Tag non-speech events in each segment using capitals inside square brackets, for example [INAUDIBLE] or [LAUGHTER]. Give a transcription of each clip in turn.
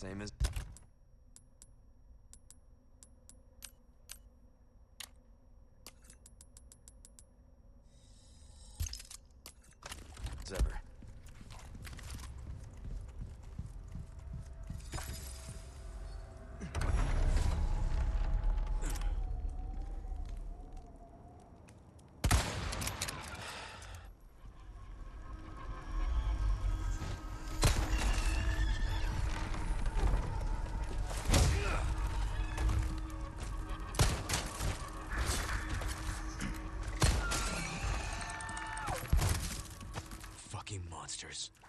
Same as... monsters.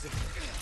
Present.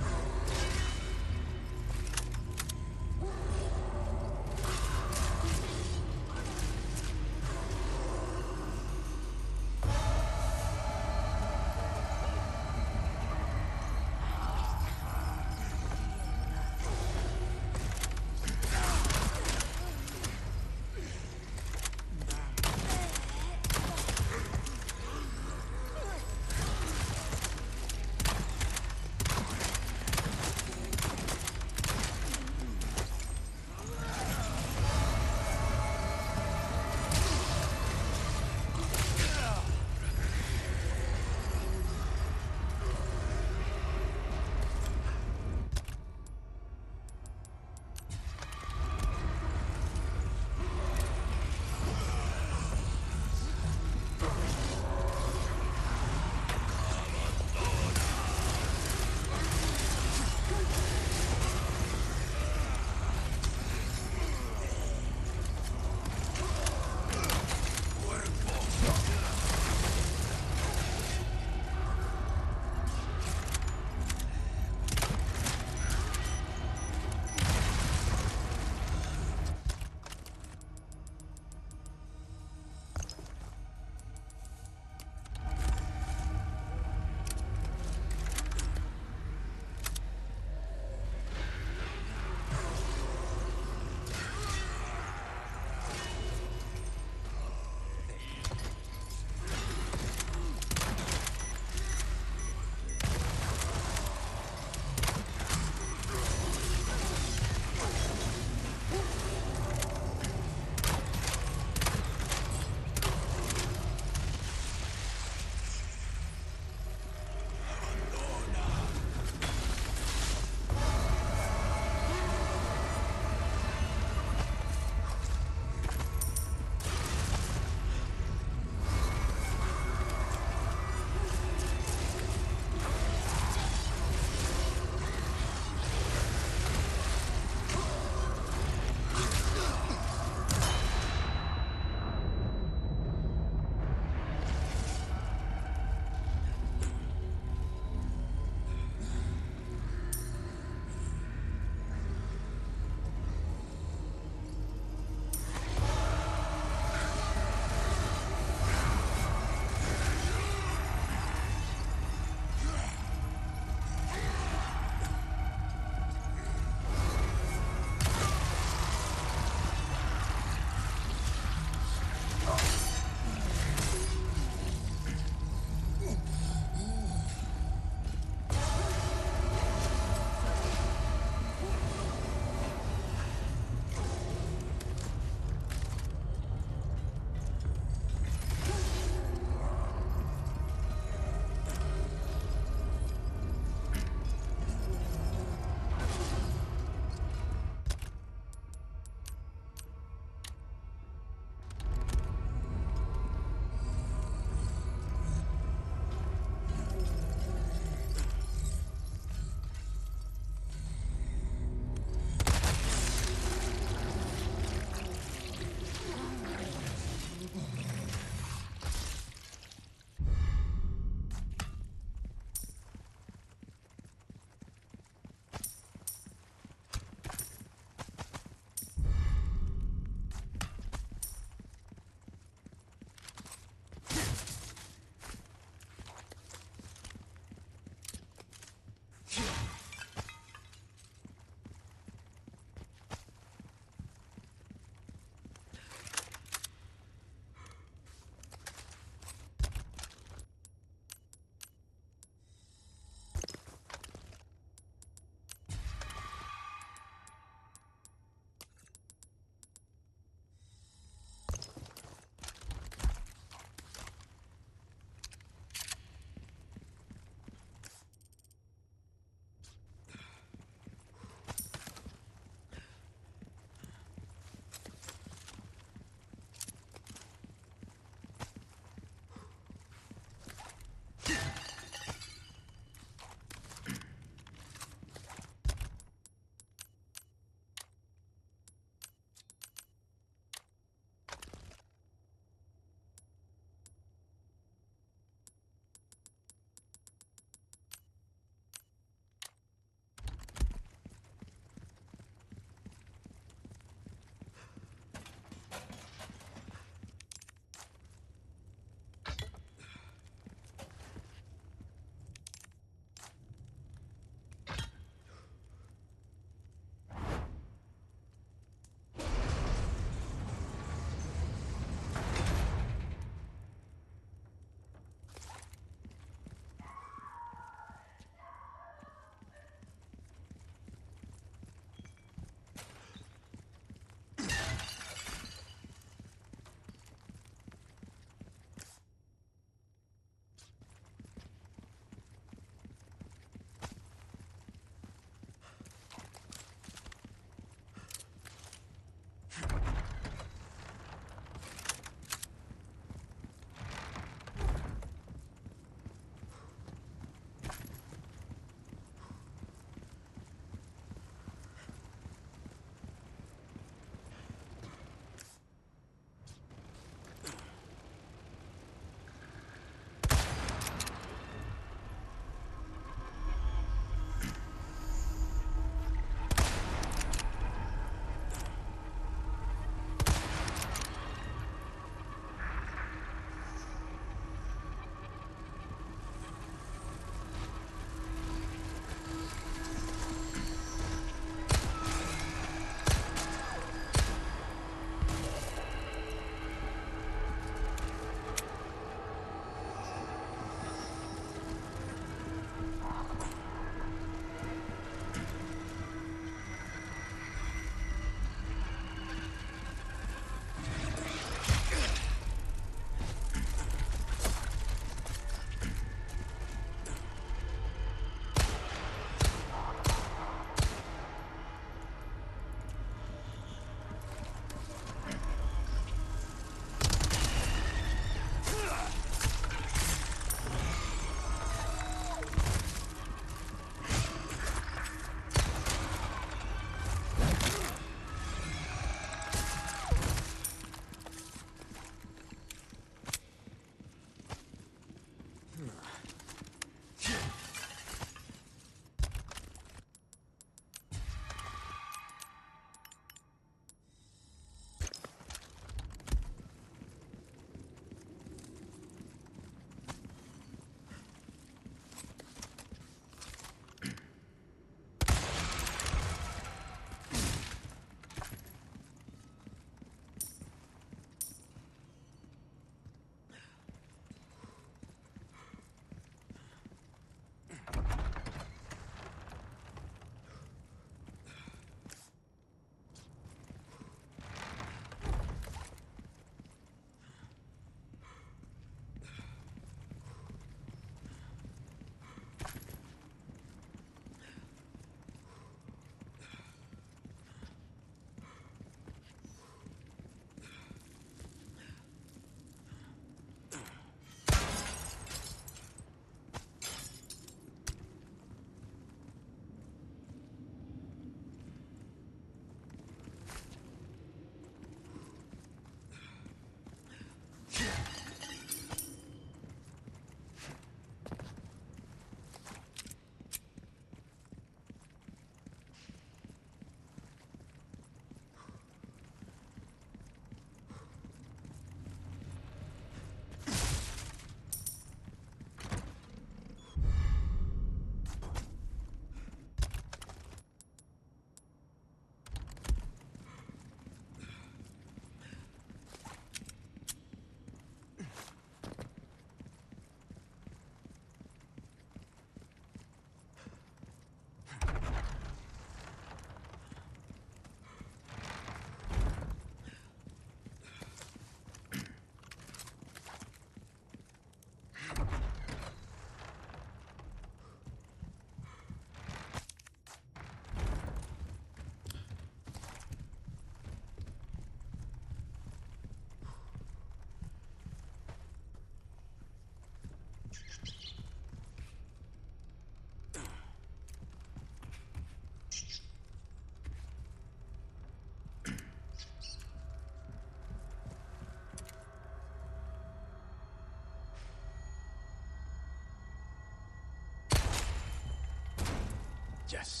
Yes.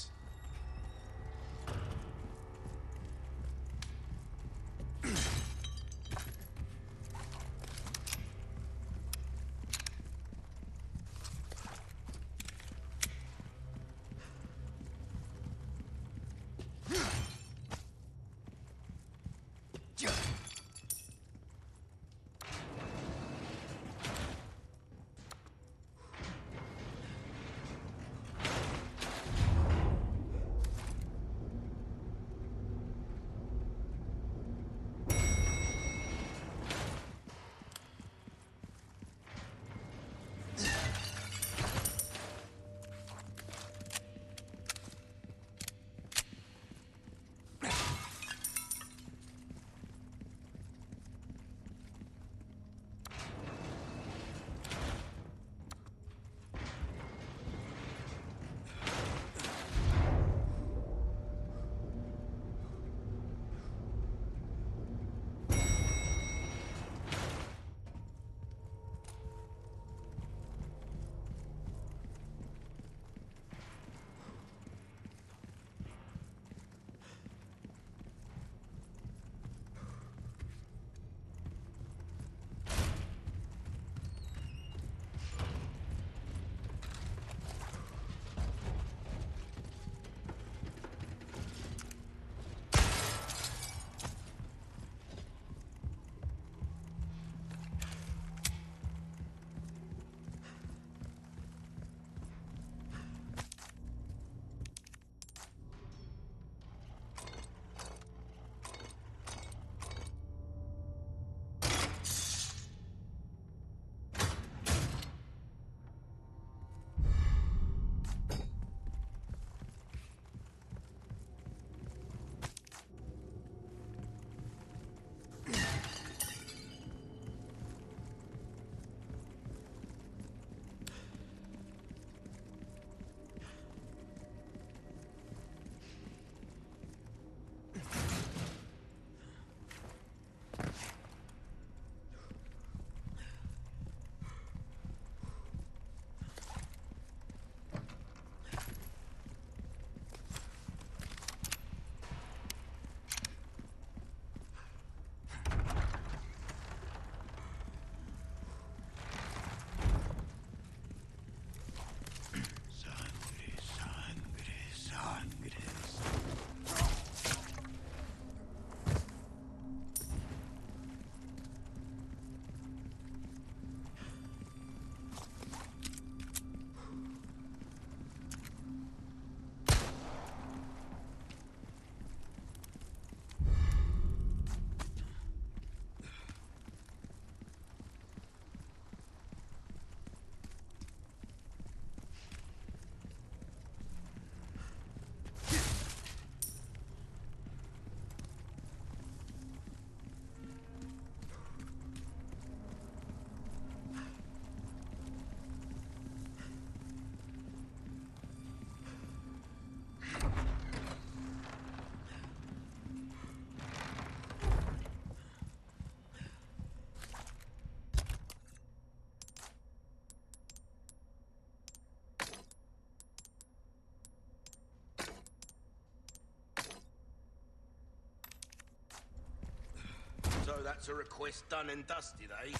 So that's a request done and dusted, eh?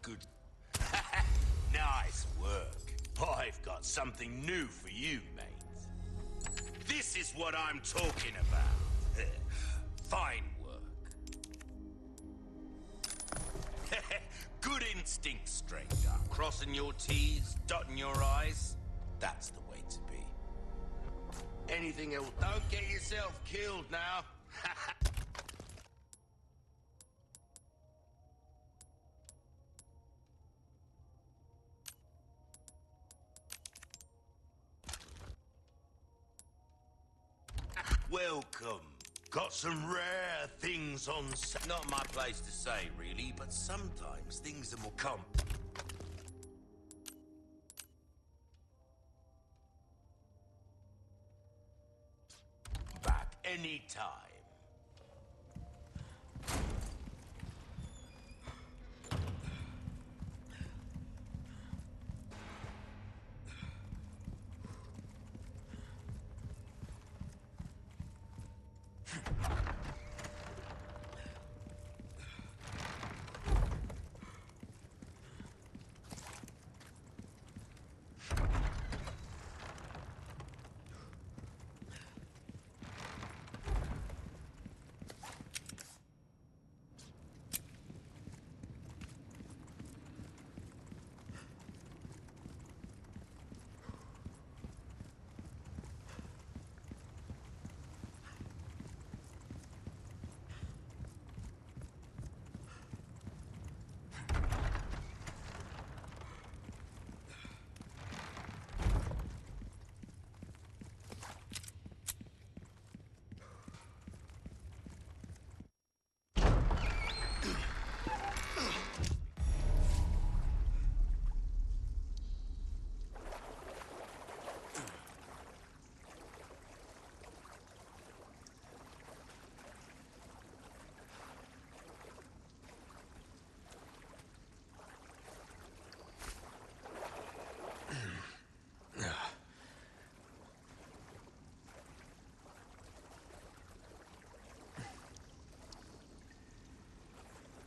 Good. [LAUGHS] nice work. I've got something new for you, mate. This is what I'm talking about. [LAUGHS] Fine work. [LAUGHS] Good instinct, stranger. Crossing your T's, dotting your I's. That's the way to be. Anything else? Don't get yourself killed now. Welcome. Got some rare things on Not my place to say, really, but sometimes things are more com. Back anytime.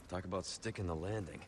Talk about sticking the landing.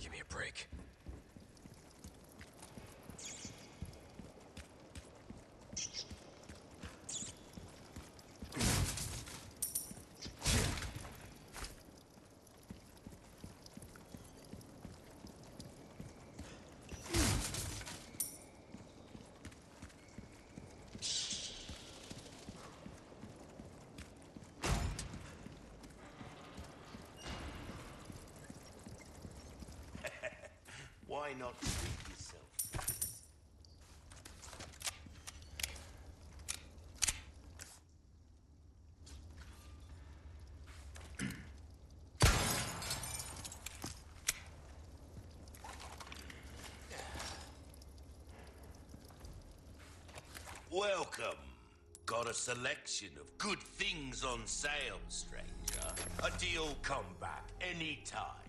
Give me a break. Not treat yourself? Welcome. Got a selection of good things on sale, stranger. A deal come back anytime.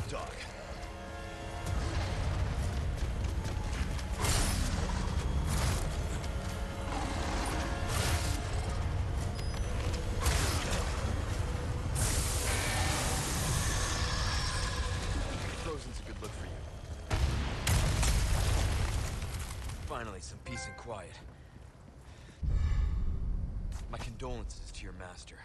Lapdog. Frozen's a good look for you. Finally, some peace and quiet. My condolences to your master.